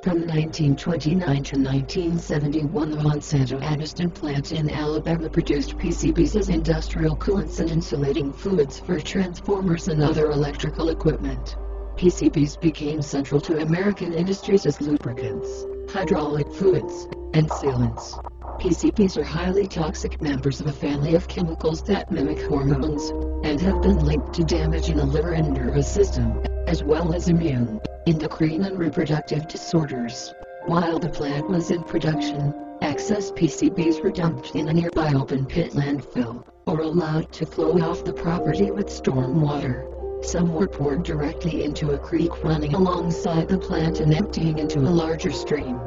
From 1929 to 1971 the Monsanto Anniston plant in Alabama produced PCBs as industrial coolants and insulating fluids for transformers and other electrical equipment. PCBs became central to American industries as lubricants, hydraulic fluids, and sealants. PCBs are highly toxic members of a family of chemicals that mimic hormones, and have been linked to damage in the liver and nervous system, as well as immune, endocrine and reproductive disorders. While the plant was in production, excess PCBs were dumped in a nearby open pit landfill, or allowed to flow off the property with storm water. Some were poured directly into a creek running alongside the plant and emptying into a larger stream.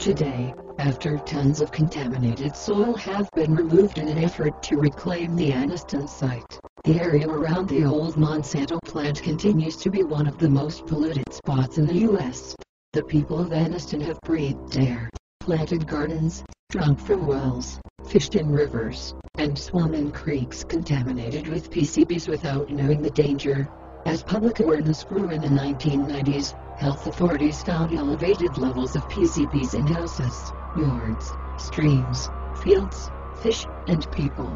Today, after tons of contaminated soil have been removed in an effort to reclaim the Anniston site, the area around the old Monsanto plant continues to be one of the most polluted spots in the U.S. The people of Anniston have breathed air, planted gardens, drunk from wells, fished in rivers, and swum in creeks contaminated with PCBs without knowing the danger. As public awareness grew in the 1990s, health authorities found elevated levels of PCBs in houses, yards, streams, fields, fish, and people.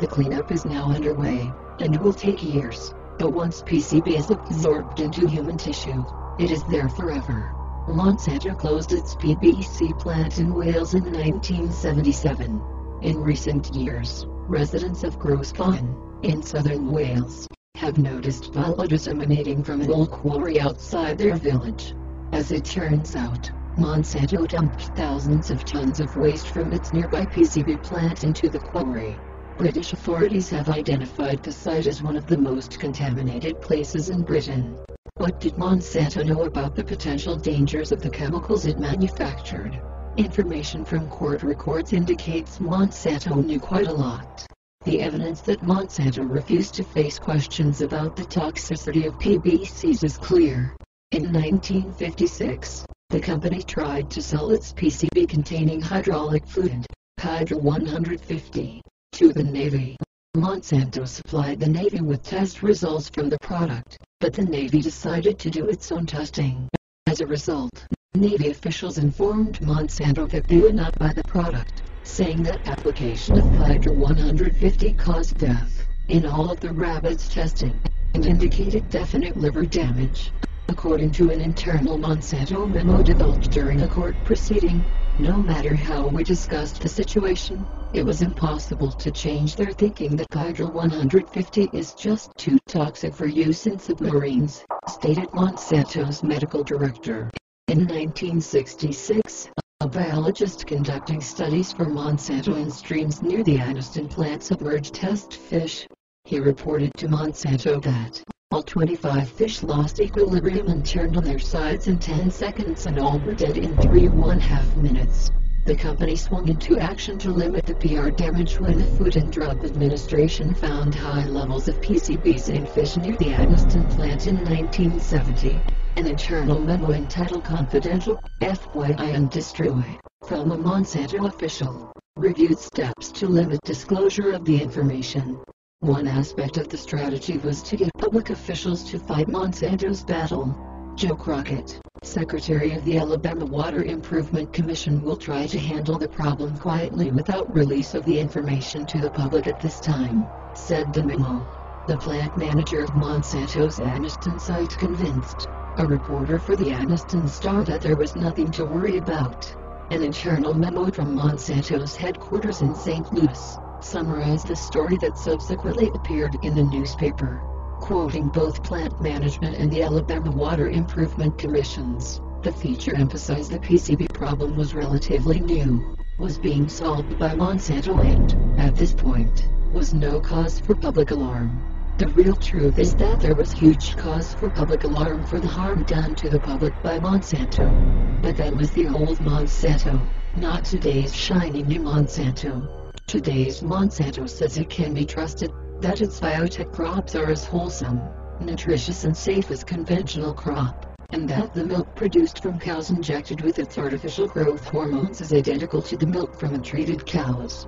The cleanup is now underway, and will take years, but once PCB is absorbed into human tissue, it is there forever. Monsanto closed its PCB plant in Wales in 1977. In recent years, residents of Groesfaen, in southern Wales, have noticed biologists emanating from an old quarry outside their village. As it turns out, Monsanto dumped thousands of tons of waste from its nearby PCB plant into the quarry. British authorities have identified the site as one of the most contaminated places in Britain. What did Monsanto know about the potential dangers of the chemicals it manufactured? Information from court records indicates Monsanto knew quite a lot. The evidence that Monsanto refused to face questions about the toxicity of PCBs is clear. In 1956, the company tried to sell its PCB containing hydraulic fluid, Pydraul 150, to the Navy. Monsanto supplied the Navy with test results from the product, but the Navy decided to do its own testing. As a result, Navy officials informed Monsanto that they would not buy the product, saying that application of Pydraul 150 caused death in all of the rabbits testing and indicated definite liver damage. According to an internal Monsanto memo divulged during a court proceeding, no matter how we discussed the situation, it was impossible to change their thinking that Pydraul 150 is just too toxic for use in submarines, stated Monsanto's medical director. In 1966, a biologist conducting studies for Monsanto in streams near the Anniston plant submerged test fish. He reported to Monsanto that all 25 fish lost equilibrium and turned on their sides in 10 seconds and all were dead in 3 1 half minutes. The company swung into action to limit the PR damage when the Food and Drug Administration found high levels of PCBs in fish near the Anniston plant in 1970. An internal memo entitled Confidential, FYI and Destroy, from a Monsanto official, reviewed steps to limit disclosure of the information. One aspect of the strategy was to get public officials to fight Monsanto's battle. Joe Crockett, Secretary of the Alabama Water Improvement Commission will try to handle the problem quietly without release of the information to the public at this time, said the memo. The plant manager of Monsanto's Anniston site convinced a reporter for the Anniston Star that there was nothing to worry about. An internal memo from Monsanto's headquarters in St. Louis summarized the story that subsequently appeared in the newspaper. Quoting both plant management and the Alabama Water Improvement Commissions, the feature emphasized the PCB problem was relatively new, was being solved by Monsanto and, at this point, was no cause for public alarm. The real truth is that there was huge cause for public alarm for the harm done to the public by Monsanto. But that was the old Monsanto, not today's shiny new Monsanto. Today's Monsanto says it can be trusted, that its biotech crops are as wholesome, nutritious and safe as conventional crop, and that the milk produced from cows injected with its artificial growth hormones is identical to the milk from untreated cows.